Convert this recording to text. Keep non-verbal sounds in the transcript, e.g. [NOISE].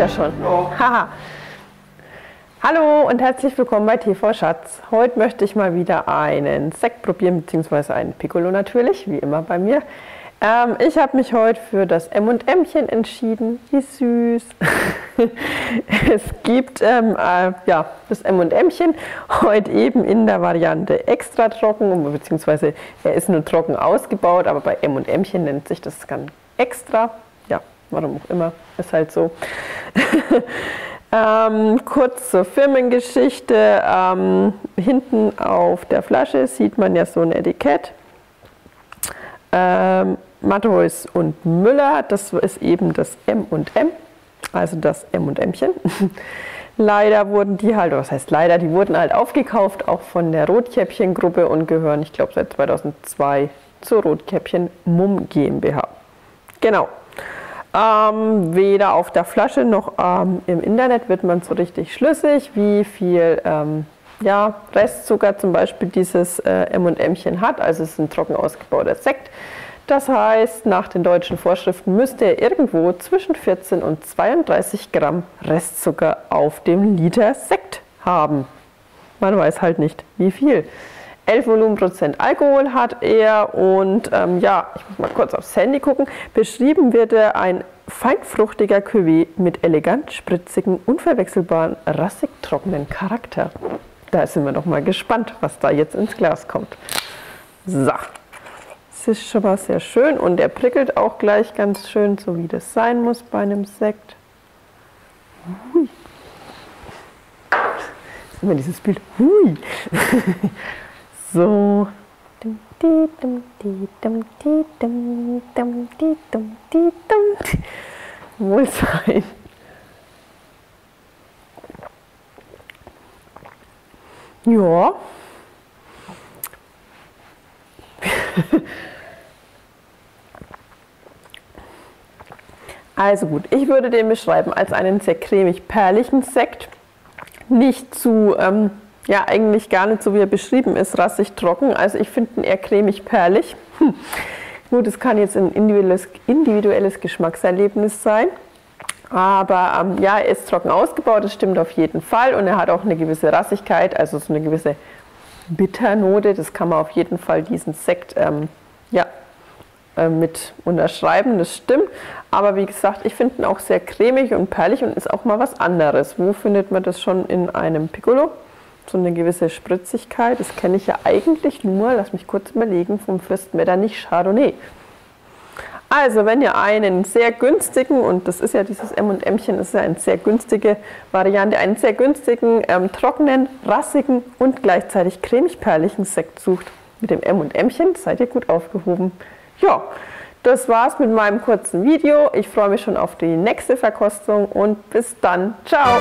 ja schon. Haha. Hallo und herzlich willkommen bei TV Schatz. Heute möchte ich mal wieder einen Sekt probieren, beziehungsweise einen Piccolo natürlich, wie immer bei mir. Ähm, ich habe mich heute für das M&M'chen entschieden. Wie süß. [LAUGHS] es gibt ähm, äh, ja, das M&M'chen heute eben in der Variante extra trocken, beziehungsweise er ist nur trocken ausgebaut, aber bei M&M'chen nennt sich das ganz extra. Warum auch immer, ist halt so. [LAUGHS] ähm, kurz zur Firmengeschichte. Ähm, hinten auf der Flasche sieht man ja so ein Etikett. Ähm, Matthäus und Müller, das ist eben das M&M, also das M&M'chen. [LAUGHS] leider wurden die halt, was heißt leider, die wurden halt aufgekauft, auch von der Rotkäppchen-Gruppe und gehören, ich glaube, seit 2002 zur Rotkäppchen Mumm GmbH. Genau. Ähm, weder auf der Flasche noch ähm, im Internet wird man so richtig schlüssig, wie viel ähm, ja, Restzucker zum Beispiel dieses äh, M&M'chen hat. Also es ist ein trocken ausgebauter Sekt. Das heißt, nach den deutschen Vorschriften müsste er irgendwo zwischen 14 und 32 Gramm Restzucker auf dem Liter Sekt haben. Man weiß halt nicht, wie viel. 11 Volumenprozent Alkohol hat er und ähm, ja, ich muss mal kurz aufs Handy gucken. Beschrieben wird er ein feinfruchtiger Cuvée mit elegant spritzigen, unverwechselbaren, rassig trockenen Charakter. Da sind wir doch mal gespannt, was da jetzt ins Glas kommt. So. Das ist schon mal sehr schön und der prickelt auch gleich ganz schön, so wie das sein muss bei einem Sekt. Hui. Das ist immer dieses Bild. Hui. [LAUGHS] so. [LAUGHS] Wohl sein. Ja. [LAUGHS] Also gut, ich würde den beschreiben als einen sehr cremig-perligen Sekt. Nicht zu, ähm, ja eigentlich gar nicht so wie er beschrieben ist, rassig trocken. Also ich finde ihn eher cremig-perlig. Hm. Gut, es kann jetzt ein individuelles, individuelles Geschmackserlebnis sein. Aber ähm, ja, er ist trocken ausgebaut, das stimmt auf jeden Fall. Und er hat auch eine gewisse Rassigkeit, also so eine gewisse Bitternote. Das kann man auf jeden Fall diesen Sekt ähm, ja, äh, mit unterschreiben, das stimmt. Aber wie gesagt, ich finde ihn auch sehr cremig und perlig und ist auch mal was anderes. Wo findet man das schon in einem Piccolo? So eine gewisse Spritzigkeit, das kenne ich ja eigentlich nur, lass mich kurz überlegen, vom Fürst Metternich Chardonnay. Also, wenn ihr einen sehr günstigen, und das ist ja dieses M&M'chen, ist ja eine sehr günstige Variante, einen sehr günstigen, ähm, trockenen, rassigen und gleichzeitig cremig-perligen Sekt sucht mit dem M&M'chen, seid ihr gut aufgehoben. Ja, das war's mit meinem kurzen Video. Ich freue mich schon auf die nächste Verkostung und bis dann. Ciao!